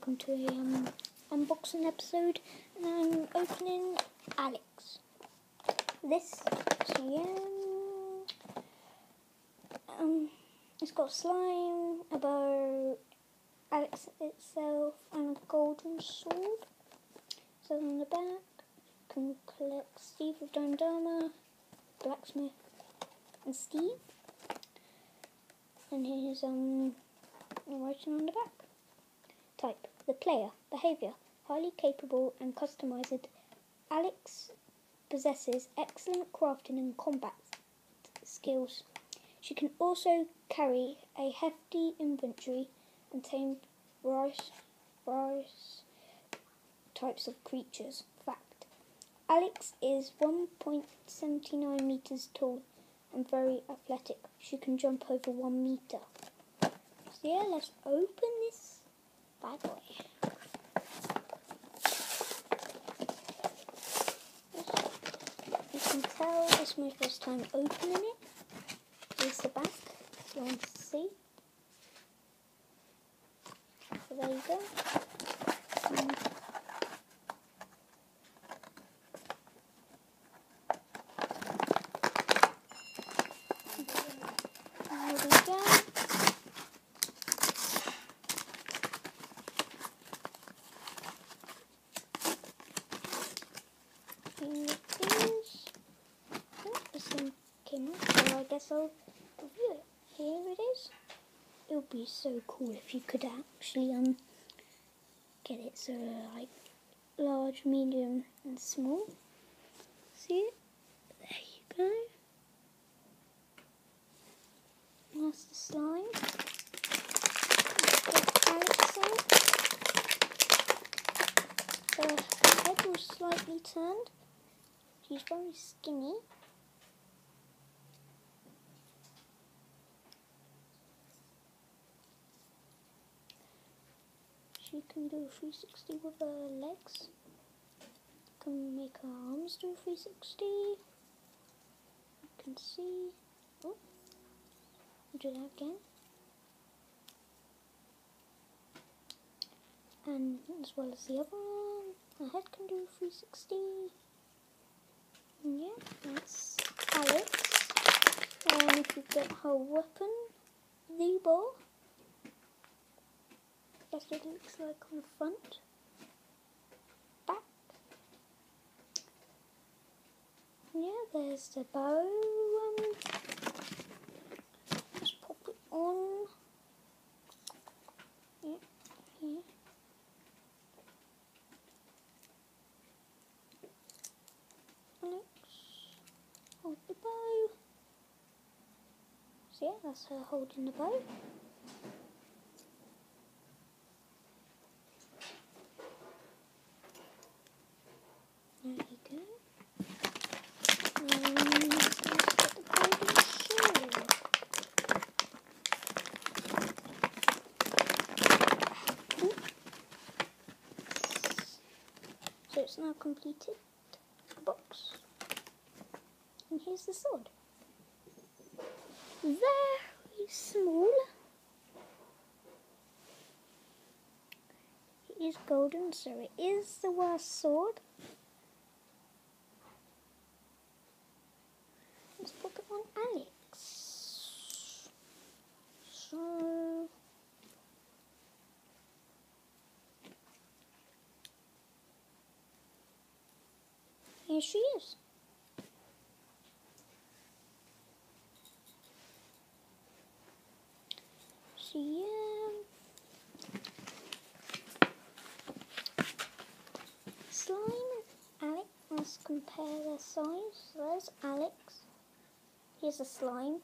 welcome to a um, unboxing episode. And I'm opening Alex. This, so yeah, um, it's got slime, a bow, Alex itself, and a golden sword. So on the back, you can collect Steve of Dama, Blacksmith, and Steve. And here's um writing on the back. Type the player behavior highly capable and customized. Alex possesses excellent crafting and combat skills. She can also carry a hefty inventory and tame various, various types of creatures. Fact Alex is 1.79 meters tall and very athletic. She can jump over 1 meter. So, yeah, let's open this bad boy. You can tell this is my first time opening it. Here's the back, if you want to see. So there you go. Um, there we go. Here it is. Oh, this off, so I guess I'll review it. Here it is. It would be so cool if you could actually um get it so like large, medium, and small. See it? There you go. That's the slime. The. The head was slightly turned. She's very skinny. She can do a 360 with her legs. Can make her arms do a 360. You can see. Oh, do that again. And as well as the other one, her head can do a 360. And yeah, that's Alex. And if you get her weapon, the ball. That's what it looks like on the front. Back. Yeah, there's the bow. Um, just pop it on. Yeah, here. Alex, hold the bow. So yeah, that's her holding the bow. There you go. Um, let's get the golden sword. Ooh. So it's now completed box. And here's the sword. Very small. It is golden, so it is the worst sword. Let's put it on Alex. So she is. So yeah. Um, slime and Alex. Let's compare their size. There's Alex. Here's a slime.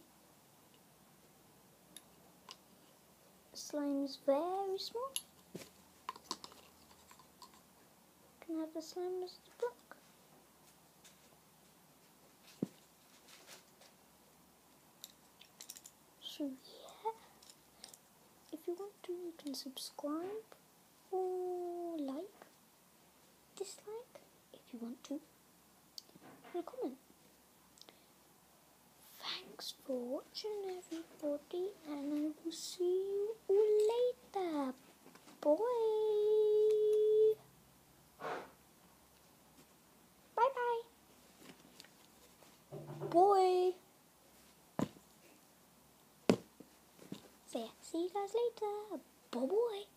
Slime is very small. Can I have the slime as the block? So yeah, if you want to, you can subscribe or like, dislike if you want to, and comment. Thanks for watching, everybody, and I will see you all later. Bye. So yeah, see you guys later. Bye bye.